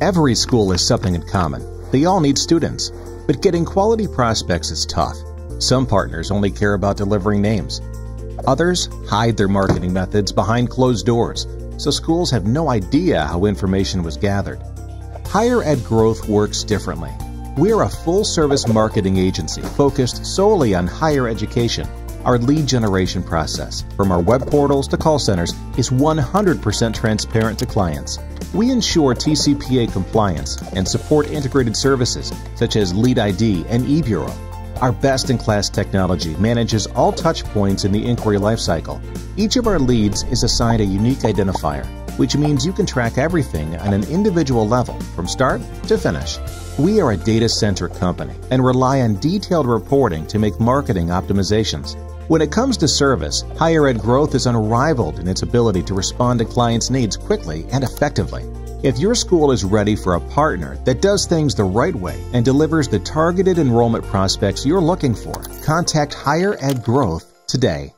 Every school has something in common. They all need students. But getting quality prospects is tough. Some partners only care about delivering names. Others hide their marketing methods behind closed doors, so schools have no idea how information was gathered. Higher Ed Growth works differently. We're a full service marketing agency focused solely on higher education. Our lead generation process, from our web portals to call centers, is 100% transparent to clients. We ensure TCPA compliance and support integrated services such as Lead ID and eBureau. Our best in class technology manages all touch points in the inquiry lifecycle. Each of our leads is assigned a unique identifier, which means you can track everything on an individual level from start to finish. We are a data centric company and rely on detailed reporting to make marketing optimizations. When it comes to service, Higher Ed Growth is unrivaled in its ability to respond to clients' needs quickly and effectively. If your school is ready for a partner that does things the right way and delivers the targeted enrollment prospects you're looking for, contact Higher Ed Growth today.